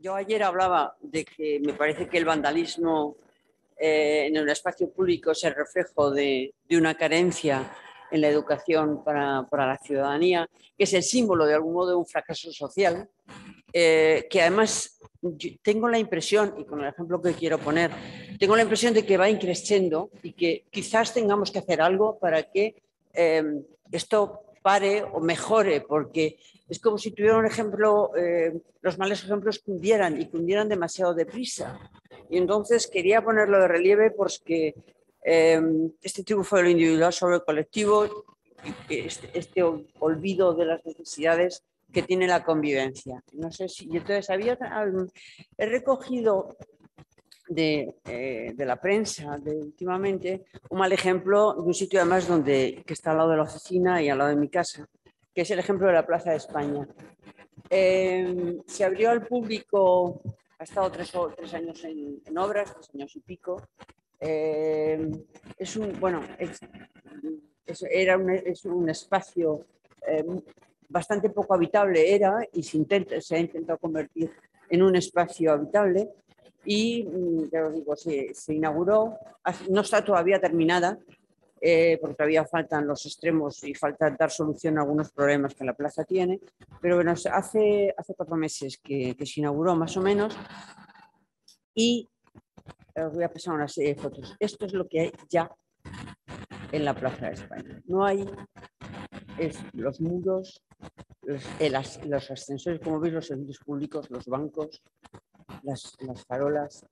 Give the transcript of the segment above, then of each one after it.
yo ayer hablaba de que me parece que el vandalismo eh, en el espacio público es el reflejo de, una carencia en la educación para, la ciudadanía, que es el símbolo de algún modo de un fracaso social, eh, que además tengo la impresión, y con el ejemplo que quiero poner, tengo la impresión de que va increciendo y que quizás tengamos que hacer algo para que eh, esto pare o mejore, porque es como si tuviera un ejemplo, eh, los males ejemplos cundieran y cundieran demasiado deprisa. Y entonces quería ponerlo de relieve porque eh, este triunfo de lo individual sobre el colectivo, este, este, olvido de las necesidades que tiene la convivencia. No sé si, entonces había, he recogido de, eh, de, la prensa de últimamente un mal ejemplo de un sitio además donde, que está al lado de la oficina y al lado de mi casa, que es el ejemplo de la Plaza de España. Eh, se abrió al público, ha estado tres, años en, obras, tres años y pico. Eh, es un, bueno, era un, es un espacio bastante poco habitable, era, y se, intenta, se ha intentado convertir en un espacio habitable y, mm, ya os digo, se, inauguró, no está todavía terminada, eh, porque todavía faltan los extremos y falta dar solución a algunos problemas que la plaza tiene, pero bueno, hace, hace cuatro meses que, se inauguró más o menos y os voy a pasar una serie de fotos. Esto es lo que hay ya en la Plaza de España. No hay los muros, los, los ascensores, como veis, los servicios públicos, los bancos, las, farolas.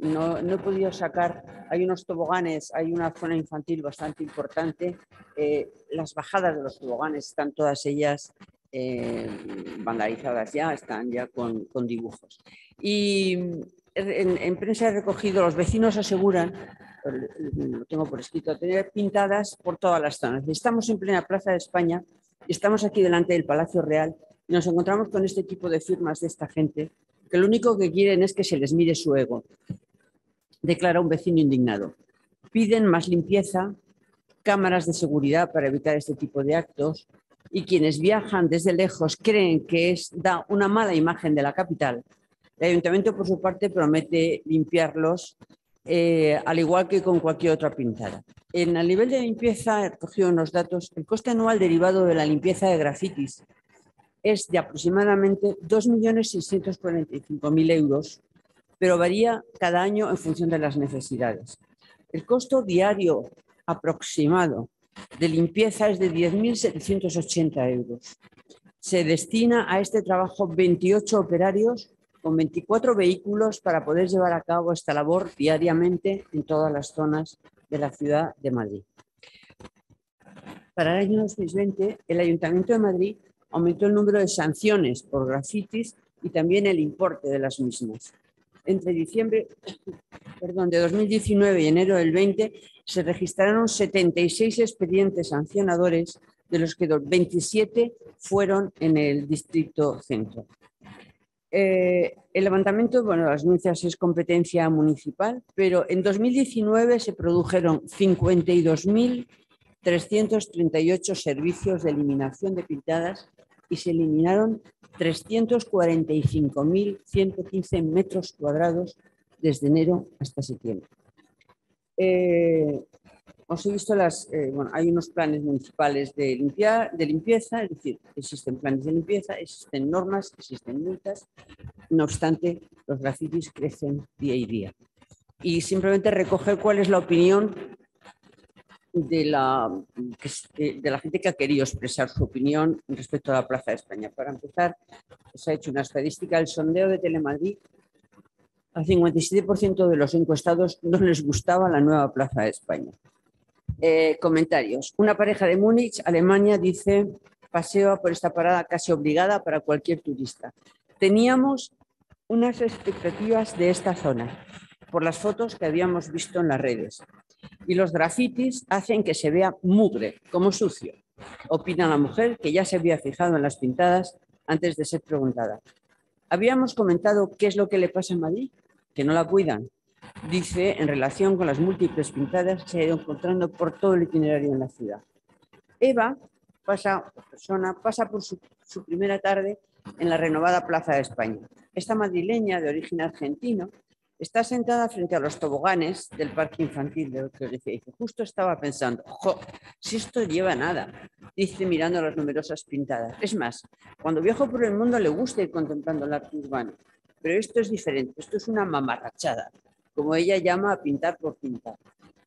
No, he podido sacar, hay unos toboganes, hay una zona infantil bastante importante. Eh, las bajadas de los toboganes están todas ellas eh, vandalizadas ya, están ya con, dibujos. Y en, prensa he recogido, los vecinos aseguran, lo tengo por escrito, tener pintadas por todas las zonas. Estamos en plena Plaza de España, estamos aquí delante del Palacio Real y nos encontramos con este tipo de firmas de esta gente que lo único que quieren es que se les mire su ego, declara un vecino indignado. Piden más limpieza, cámaras de seguridad para evitar este tipo de actos y quienes viajan desde lejos creen que es, da una mala imagen de la capital. El ayuntamiento, por su parte, promete limpiarlos, eh, al igual que con cualquier otra pintada. En el nivel de limpieza, he recogido unos datos, el coste anual derivado de la limpieza de grafitis es de aproximadamente 2.645.000 euros, pero varía cada año en función de las necesidades. El costo diario aproximado de limpieza es de 10.780 euros. Se destina a este trabajo 28 operarios con 24 vehículos para poder llevar a cabo esta labor diariamente en todas las zonas de la ciudad de Madrid. Para el año 2020, el Ayuntamiento de Madrid aumentó el número de sanciones por grafitis y también el importe de las mismas. Entre diciembre perdón, de 2019 y enero del 20 se registraron 76 expedientes sancionadores, de los que 27 fueron en el distrito centro. Eh, el levantamiento, bueno, las denuncias es competencia municipal, pero en 2019 se produjeron 52.338 servicios de eliminación de pintadas y se eliminaron 345.115 metros cuadrados desde enero hasta septiembre. Eh, os he visto las, eh, bueno, hay unos planes municipales de, de limpieza, es decir, existen planes de limpieza, existen normas, existen multas, no obstante, los grafitis crecen día y día. Y simplemente recoger cuál es la opinión de la, de la gente que ha querido expresar su opinión respecto a la Plaza de España. Para empezar, se ha hecho una estadística, el sondeo de Telemadrid, al 57% de los encuestados no les gustaba la nueva Plaza de España. Eh, comentarios. Una pareja de Múnich, Alemania, dice, paseo por esta parada casi obligada para cualquier turista. Teníamos unas expectativas de esta zona por las fotos que habíamos visto en las redes y los grafitis hacen que se vea mugre, como sucio, opina la mujer que ya se había fijado en las pintadas antes de ser preguntada. Habíamos comentado qué es lo que le pasa a Madrid, que no la cuidan. Dice, en relación con las múltiples pintadas que se ha ido encontrando por todo el itinerario en la ciudad. Eva pasa, persona, pasa por su, su primera tarde en la renovada Plaza de España. esta madrileña de origen argentino está sentada frente a los toboganes del parque infantil de que dice, justo estaba pensando, si esto lleva nada, dice mirando las numerosas pintadas. Es más, cuando viajo por el mundo le gusta ir contemplando el arte urbano, pero esto es diferente, esto es una mamarrachada, como ella llama a pintar por pintar.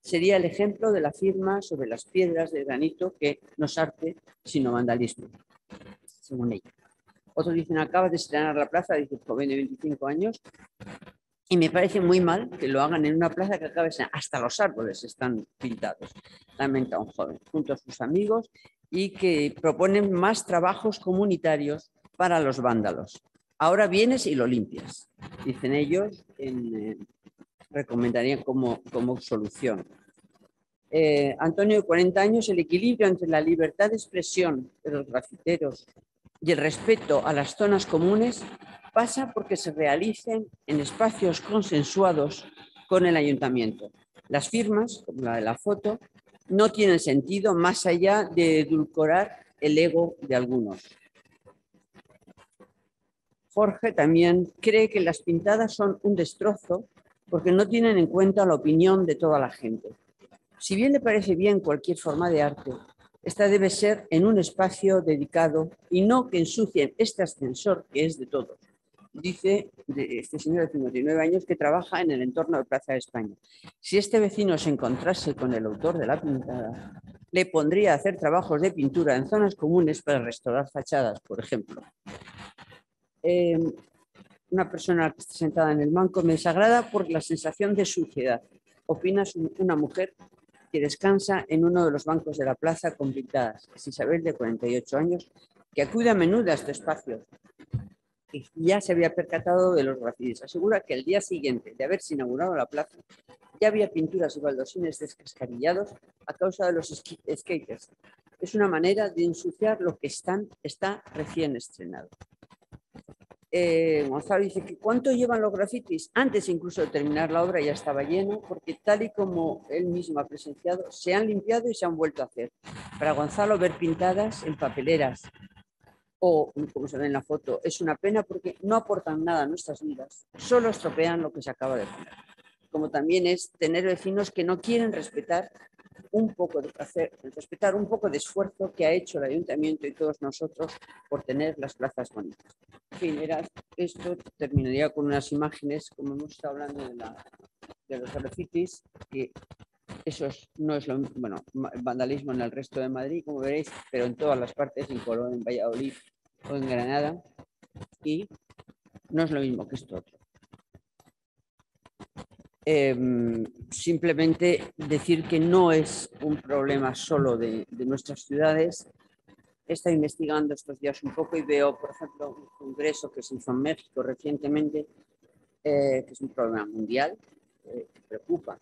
Sería el ejemplo de la firma sobre las piedras de granito que no es arte, sino vandalismo, según ella. Otros dicen, acaba de estrenar la plaza, dice joven de 25 años, y me parece muy mal que lo hagan en una plaza que acabe hasta los árboles están pintados. Lamenta un joven, junto a sus amigos, y que proponen más trabajos comunitarios para los vándalos. Ahora vienes y lo limpias, dicen ellos, en, eh, recomendarían como, como solución. Eh, Antonio, de 40 años, el equilibrio entre la libertad de expresión de los grafiteros y el respeto a las zonas comunes pasa porque se realicen en espacios consensuados con el ayuntamiento. Las firmas, como la de la foto, no tienen sentido más allá de edulcorar el ego de algunos. Jorge también cree que las pintadas son un destrozo porque no tienen en cuenta la opinión de toda la gente. Si bien le parece bien cualquier forma de arte, esta debe ser en un espacio dedicado y no que ensucien este ascensor que es de todos dice este señor de 59 años que trabaja en el entorno de Plaza de España. Si este vecino se encontrase con el autor de la pintada, le pondría a hacer trabajos de pintura en zonas comunes para restaurar fachadas, por ejemplo. Em, una persona sentada en el banco me desagrada por la sensación de suciedad. Opina una mujer que descansa en uno de los bancos de la plaza con pintadas. Es Isabel, de 48 años, que acude a menudo a este espacio ya se había percatado de los grafitis. Asegura que el día siguiente de haberse inaugurado la plaza ya había pinturas y baldosines descascarillados a causa de los skaters. Es una manera de ensuciar lo que está recién estrenado. Eh, Gonzalo dice que cuánto llevan los grafitis. Antes incluso de terminar la obra ya estaba lleno, porque tal y como él mismo ha presenciado, se han limpiado y se han vuelto a hacer. Para Gonzalo, ver pintadas en papeleras, o, como se ve en la foto, es una pena porque no aportan nada a nuestras vidas, solo estropean lo que se acaba de poner. Como también es tener vecinos que no quieren respetar un poco de hacer, respetar un poco de esfuerzo que ha hecho el ayuntamiento y todos nosotros por tener las plazas bonitas. En fin, esto terminaría con unas imágenes, como hemos estado hablando de, la, de los grafitis, que eso no es lo bueno, vandalismo en el resto de Madrid, como veréis, pero en todas las partes, en Colón, en Valladolid o en Granada, y no es lo mismo que esto otro. Em, simplemente decir que no es un problema solo de, nuestras ciudades. He estado investigando estos días un poco y veo, por ejemplo, un congreso que se hizo en México recientemente, eh, que es un problema mundial, eh, que preocupa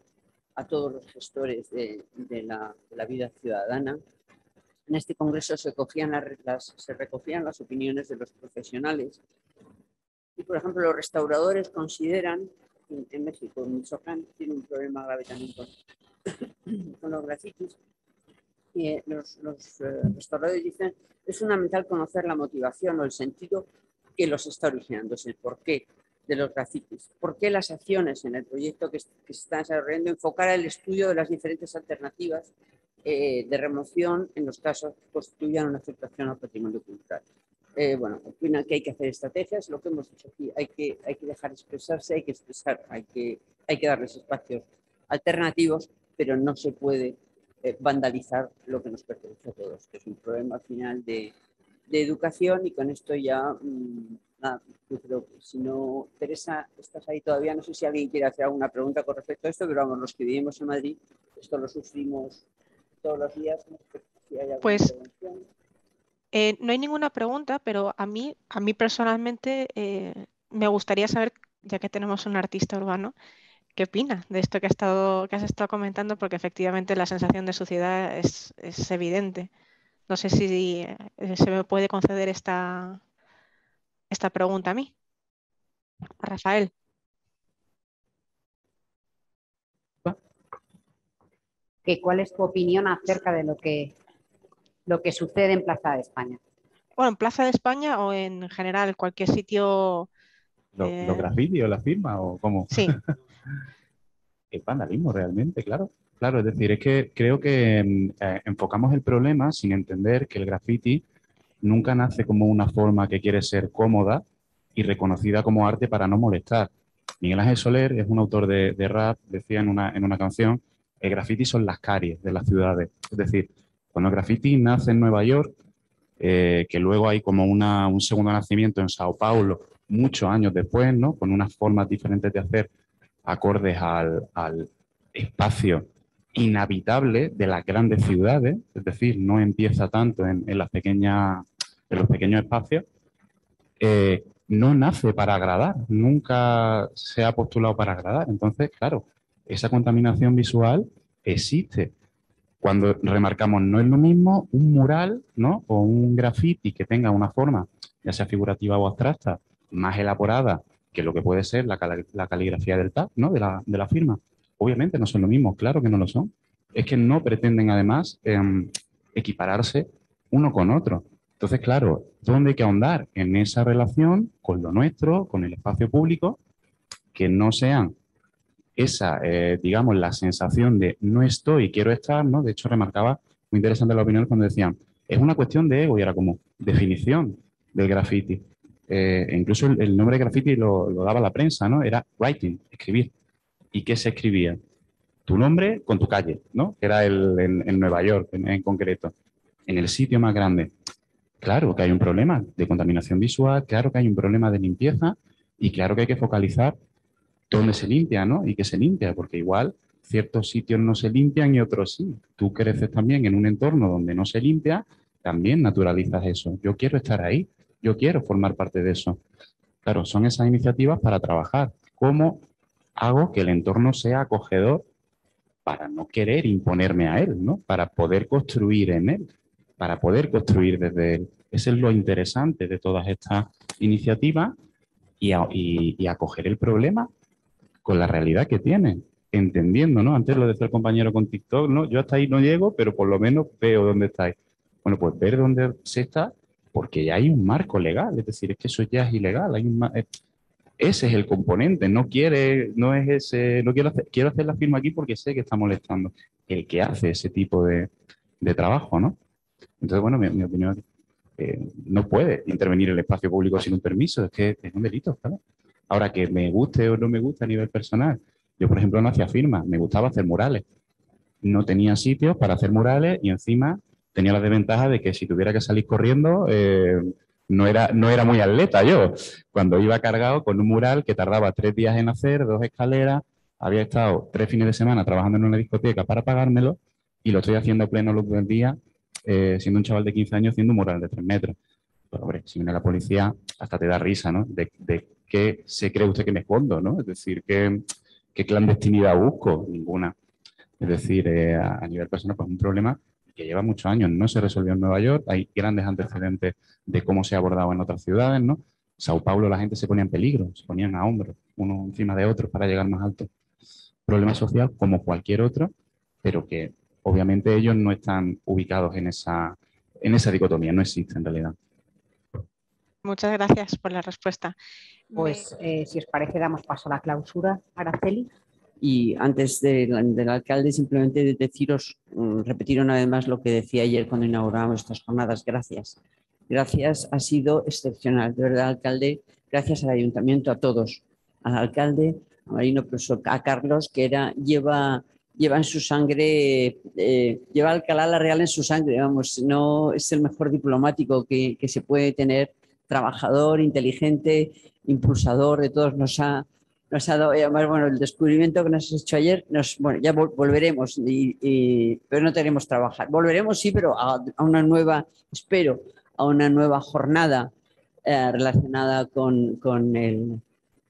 a todos los gestores de, la, vida ciudadana. En este congreso se, cogían las, se recogían las opiniones de los profesionales. Y, por ejemplo, los restauradores consideran, en, México, en Michoacán, tiene un problema grave también con, los grafitis, y eh, los, los eh, restauradores dicen es fundamental conocer la motivación o el sentido que los está originando, es el por qué de los grafitis. ¿Por qué las acciones en el proyecto que, se está desarrollando enfocar el estudio de las diferentes alternativas eh, de remoción en los casos que constituyan una afectación al patrimonio cultural? Eh, bueno, opina que hay que hacer estrategias, lo que hemos dicho aquí, hay que, hay que dejar expresarse, hay que expresar, hay que, hay que darles espacios alternativos, pero no se puede eh, vandalizar lo que nos pertenece a todos, que es un problema al final de, de educación y con esto ya mm, yo creo que si no, Teresa, estás ahí todavía, no sé si alguien quiere hacer alguna pregunta con respecto a esto, pero vamos, los que vivimos en Madrid, esto lo sufrimos todos los días. pues eh, no hay ninguna pregunta, pero a mí, a mí personalmente eh, me gustaría saber, ya que tenemos un artista urbano, ¿qué opina de esto que, ha estado, que has estado comentando? Porque efectivamente la sensación de suciedad es, es evidente. No sé si eh, se me puede conceder esta, esta pregunta a mí. Rafael. ¿Cuál es tu opinión acerca de lo que, lo que sucede en Plaza de España? Bueno, en Plaza de España o en general cualquier sitio ¿Los, Eh, graffiti o la firma o cómo? Sí, Es vandalismo realmente, claro. Claro, es decir, es que creo que mm, eh, enfocamos el problema sin entender que el graffiti nunca nace como una forma que quiere ser cómoda y reconocida como arte para no molestar. Miguel Ángel Soler es un autor de, rap, decía en una, en una canción, el graffiti son las caries de las ciudades. Es decir, cuando el graffiti nace en Nueva York, eh, que luego hay como una- un segundo nacimiento en Sao Paulo, muchos años después, ¿no? Con unas formas diferentes de hacer acordes al, al espacio inhabitable de las grandes ciudades, es decir, no empieza tanto en, en las pequeñas, los pequeños espacios, eh, no nace para agradar, nunca se ha postulado para agradar. Entonces, claro, esa contaminación visual existe. Cuando remarcamos, no es lo mismo un mural ¿no? o un graffiti que tenga una forma, ya sea figurativa o abstracta, más elaborada que lo que puede ser la, cali- la caligrafía del tag, ¿no? de, la, de la firma. Obviamente no son lo mismo, claro que no lo son. Es que no pretenden además em, equipararse uno con otro. Entonces, claro, ¿dónde hay que ahondar? En esa relación con lo nuestro, con el espacio público, que no sean esa, eh, digamos, la sensación de no estoy, quiero estar, ¿no? De hecho, remarcaba muy interesante la opinión cuando decían, es una cuestión de ego y era como definición del graffiti. Eh, incluso el, nombre de graffiti lo, daba la prensa, ¿no? Era writing, escribir. ¿Y qué se escribía? Tu nombre con tu calle, ¿no? Era el, en, Nueva York en concreto, en el sitio más grande. Claro que hay un problema de contaminación visual, claro que hay un problema de limpieza y claro que hay que focalizar dónde se limpia, ¿no? Y que se limpia, porque igual ciertos sitios no se limpian y otros sí. Tú creces también en un entorno donde no se limpia, también naturalizas eso. Yo quiero estar ahí, yo quiero formar parte de eso. Claro, son esas iniciativas para trabajar. ¿Cómo hago que el entorno sea acogedor para no querer imponerme a él, ¿no? Para poder construir en él, para poder construir desde él. Eso es lo interesante de todas estas iniciativas y, acoger el problema con la realidad que tiene, entendiendo, ¿no? Antes lo decía el compañero con TikTok, ¿no? Yo hasta ahí no llego, pero por lo menos veo dónde estáis. Bueno, pues ver dónde se está, porque ya hay un marco legal, es decir, es que eso ya es ilegal, hay un eh, ese es el componente, no quiere, no es ese, no quiero hacer, quiero hacer la firma aquí porque sé que está molestando el que hace ese tipo de, de trabajo, ¿no? Entonces, bueno, mi, opinión eh, no puede intervenir el espacio público sin un permiso, es que es un delito, claro. Ahora, que me guste o no me guste a nivel personal, yo, por ejemplo, no hacía firmas, me gustaba hacer murales. No tenía sitios para hacer murales y encima tenía la desventaja de que si tuviera que salir corriendo, eh, no, era, no era muy atleta yo. Cuando iba cargado con un mural que tardaba tres días en hacer, dos escaleras, había estado tres fines de semana trabajando en una discoteca para pagármelo y lo estoy haciendo a pleno luz del día, eh, siendo un chaval de 15 años haciendo un mural de tres metros. Pues, hombre, si viene la policía, hasta te da risa, ¿no? De, qué se cree usted que me escondo, ¿no? Es decir, ¿qué, qué clandestinidad busco? Ninguna. Es decir, eh, a, a nivel personal, pues un problema que lleva muchos años, no se resolvió en Nueva York, hay grandes antecedentes de cómo se ha abordado en otras ciudades, ¿no? Sao Paulo la gente se ponía en peligro, se ponían a hombros, uno encima de otro para llegar más alto. Problema social como cualquier otro, pero que obviamente ellos no están ubicados en esa, en esa dicotomía, no existe en realidad. muchas gracias por la respuesta. Pues eh, si os parece, damos paso a la clausura, Araceli. Y antes del, del alcalde, simplemente de deciros, mm, repetir una vez más lo que decía ayer cuando inauguramos estas jornadas. Gracias. Gracias, ha sido excepcional. De verdad, alcalde, gracias al ayuntamiento, a todos. Al alcalde, a Marino, a Carlos, que era, lleva, lleva en su sangre, eh, lleva Alcalá la Real en su sangre, vamos, no es el mejor diplomático que, que se puede tener, trabajador, inteligente, impulsador, de todos nos ha, nos ha dado, además, bueno, el descubrimiento que nos has hecho ayer, nos, bueno, ya vol- volveremos, pero no tenemos trabajar. Volveremos, sí, pero a, a una nueva, espero, a una nueva jornada eh, relacionada con, con, el,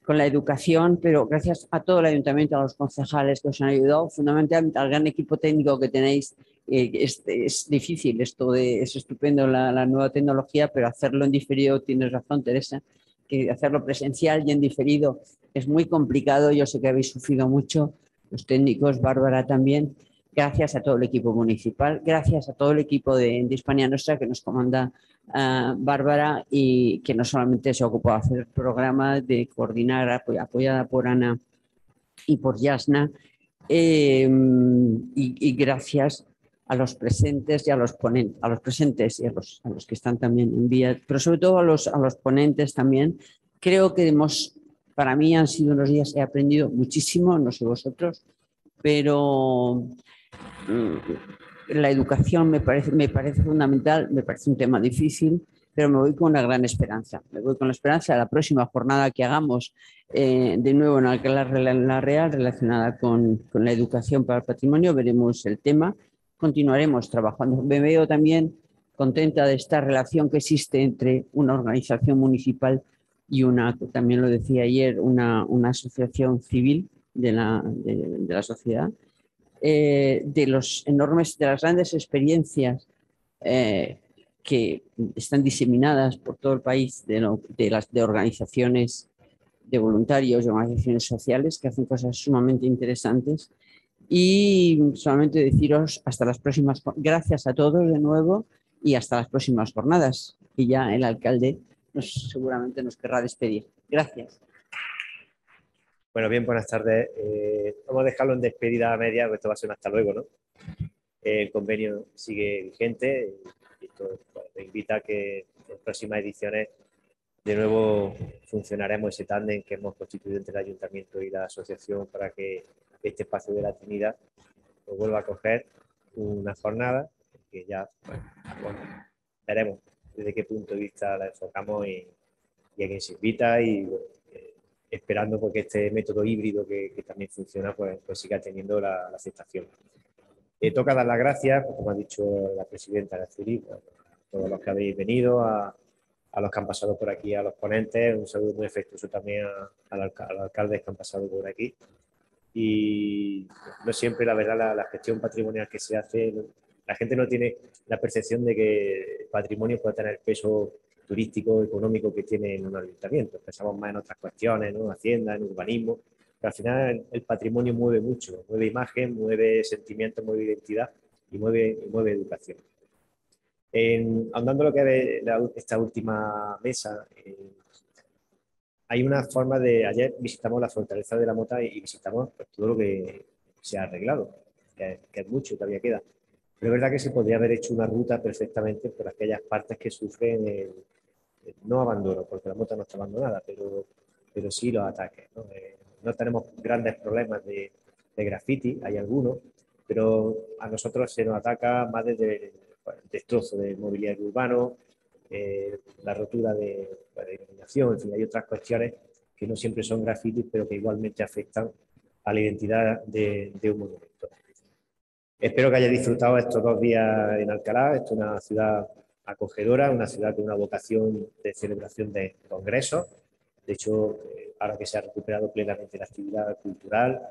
con la educación, pero gracias a todo el ayuntamiento, a los concejales que os han ayudado, fundamentalmente al gran equipo técnico que tenéis. eh, es, es difícil esto de, es estupendo la, la nueva tecnología, pero hacerlo en diferido, tienes razón, Teresa, que hacerlo presencial y en diferido es muy complicado. Yo sé que habéis sufrido mucho, los técnicos, Bárbara también, gracias a todo el equipo municipal, gracias a todo el equipo de, Hispania Nuestra que nos comanda ah, Bárbara y que no solamente se ocupó de hacer el programa, de coordinar, apoy- apoyada por Ana y por Yasna, eh, y, y gracias a los presentes y a los ponentes, a los presentes y a los, a los que están también en vía, pero sobre todo a los, a los ponentes también. Creo que hemos, para mí han sido unos días, he aprendido muchísimo, no sé vosotros, pero la educación me parece, me parece fundamental, me parece un tema difícil, pero me voy con una gran esperanza. Me voy con la esperanza de la próxima jornada que hagamos eh, de nuevo en Alcalá la Real relacionada con, la educación para el patrimonio. Veremos el tema, continuaremos trabajando. Me veo también contenta de esta relación que existe entre una organización municipal y una, también lo decía ayer, una, asociación civil de la sociedad, eh, de los enormes, de las grandes experiencias eh, que están diseminadas por todo el país de, las de organizaciones de voluntarios y organizaciones sociales que hacen cosas sumamente interesantes. Y solamente deciros hasta las próximas, gracias a todos de nuevo y hasta las próximas jornadas. Y ya el alcalde seguramente nos querrá despedir. Gracias. Bueno, bien, buenas tardes. Eh, vamos a dejarlo en despedida media, porque esto va a ser un hasta luego, ¿no? El convenio sigue vigente y esto pues, me invita a que en próximas ediciones de nuevo funcionaremos ese tándem que hemos constituido entre el ayuntamiento y la asociación para que este espacio de la Trinidad pues, vuelva a coger una jornada que ya bueno, bueno, veremos desde qué punto de vista la enfocamos y, y a quién se invita y bueno, esperando porque este método híbrido que, que también funciona pues, pues siga teniendo la, la aceptación. Eh, toca dar las gracias, pues, como ha dicho la presidenta de Acuri, pues, a todos los que habéis venido, a, a los que han pasado por aquí, a los ponentes, un saludo muy afectuoso también a, a alca- a los alcaldes que han pasado por aquí. Y no siempre, la verdad, la, la gestión patrimonial que se hace, la gente no tiene la percepción de que el patrimonio puede tener peso turístico, económico que tiene en un ayuntamiento. Pensamos más en otras cuestiones, ¿no? Hacienda, en urbanismo, pero al final el, patrimonio mueve mucho, mueve imagen, mueve sentimiento, mueve identidad y mueve, y mueve educación. En, andando lo que es esta última mesa, eh, hay una forma de, ayer visitamos la fortaleza de la Mota y visitamos pues, todo lo que se ha arreglado, que, que es mucho, todavía queda. Pero es verdad que se podría haber hecho una ruta perfectamente por aquellas partes que sufren el no abandono, porque la Mota no está abandonada, pero, pero sí los ataques. ¿no? Eh, no tenemos grandes problemas de, de graffiti, hay algunos, pero a nosotros se nos ataca más desde el destrozo del mobiliario urbano, eh, la rotura de, pues, de iluminación, en fin, hay otras cuestiones que no siempre son grafitis, pero que igualmente afectan a la identidad de, de un monumento. Espero que hayáis disfrutado estos dos días en Alcalá. Esto es una ciudad acogedora, una ciudad con una vocación de celebración de congresos. De hecho, eh, ahora que se ha recuperado plenamente la actividad cultural,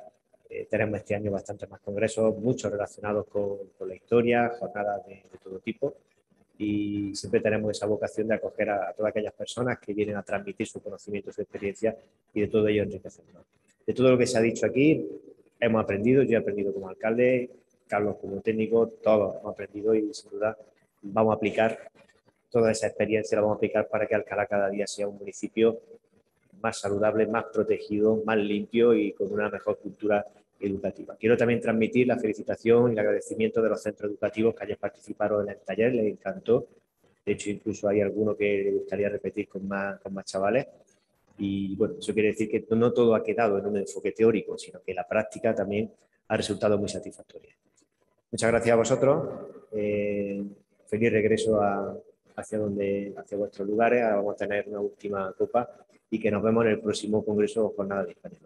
eh, tenemos este año bastantes más congresos, muchos relacionados con, con la historia, jornadas de, todo tipo y siempre tenemos esa vocación de acoger a, a todas aquellas personas que vienen a transmitir su conocimiento, su experiencia y de todo ello enriquecernos. De todo lo que se ha dicho aquí, hemos aprendido, yo he aprendido como alcalde, Carlos como técnico, todos hemos aprendido y sin duda vamos a aplicar toda esa experiencia, la vamos a aplicar para que Alcalá cada día sea un municipio más saludable, más protegido, más limpio y con una mejor cultura educativa. Quiero también transmitir la felicitación y el agradecimiento de los centros educativos que hayan participado en el taller, les encantó. De hecho, incluso hay alguno que le gustaría repetir con más, con más chavales. Y bueno, eso quiere decir que no todo ha quedado en un enfoque teórico, sino que la práctica también ha resultado muy satisfactoria. Muchas gracias a vosotros. Eh, feliz regreso a, hacia, donde, hacia vuestros lugares. Ahora vamos a tener una última copa y que nos vemos en el próximo Congreso Jornada de España.